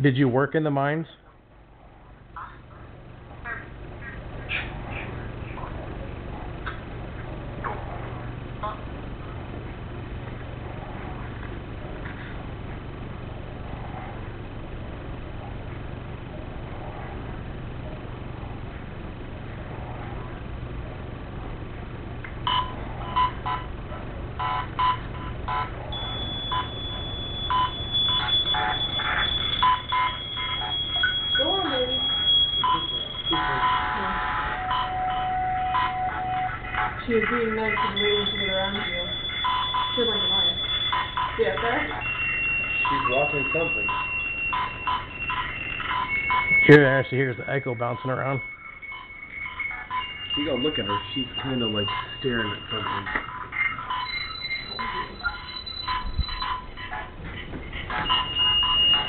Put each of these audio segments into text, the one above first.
Did you work in the mines? She was being nice and waiting to get around you. She like mine. See up there? She's watching something. Here, there, she hears the echo bouncing around. You go look at her. She's kind of like staring at something.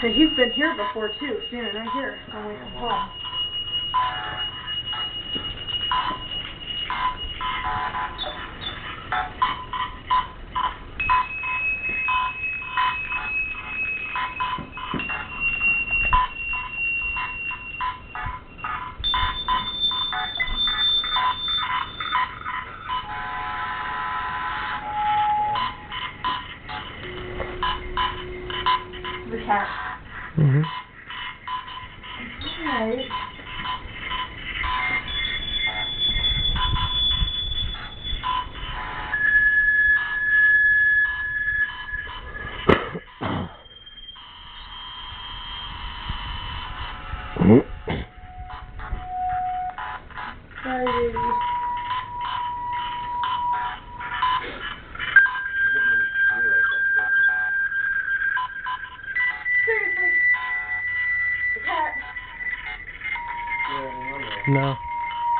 Hey, he's been here before too, standing right here, away from home. The cat. Mm-hmm. Alright. No.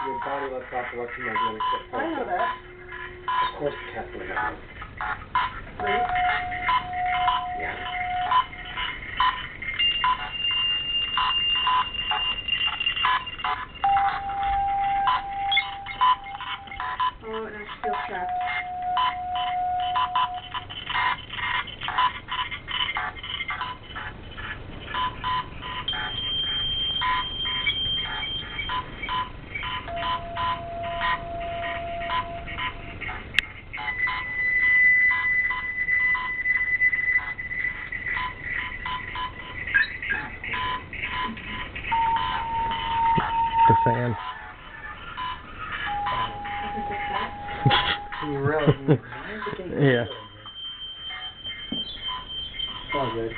Your body lets off electromagnetic I know that. Of course the cat's gonna have Oh, and I feel trapped. The fan. I think it's that. You really? Why is it getting Yeah. It's all good.